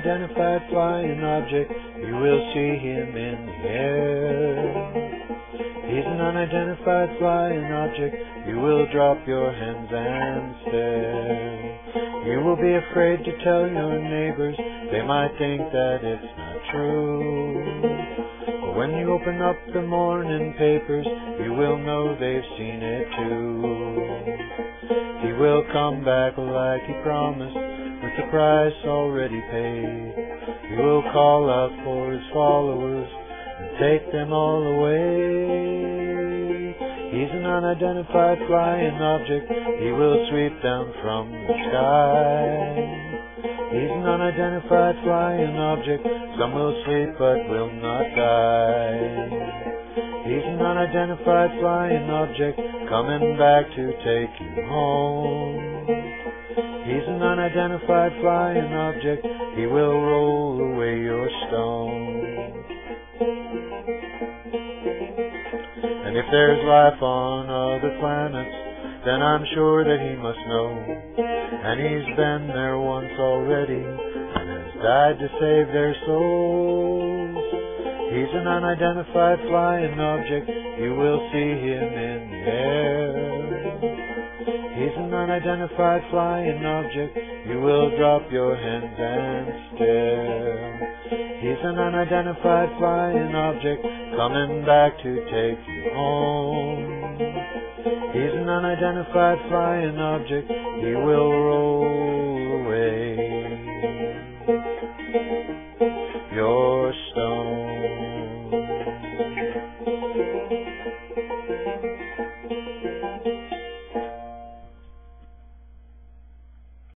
unidentified flying object. You will see him in the air. He's an unidentified flying object. You will drop your hands and stare. You will be afraid to tell your neighbors. They might think that it's not true. But when you open up the morning papers, you will know they've seen it too. Will come back like he promised, with the price already paid. He will call out for his followers and take them all away. He's an unidentified flying object. He will sweep down from the sky. He's an unidentified flying object. Some will sleep but will not die. He's an unidentified flying object coming back to take you home. He's an unidentified flying object. He will roll away your stone. And if there's life on other planets, then I'm sure that he must know. And he's been there once already, and has died to save their souls. He's an unidentified flying object, you will see him in the air. He's an unidentified flying object, you will drop your hands and stare. He's an unidentified flying object coming back to take you home. He's an unidentified flying object. He will roll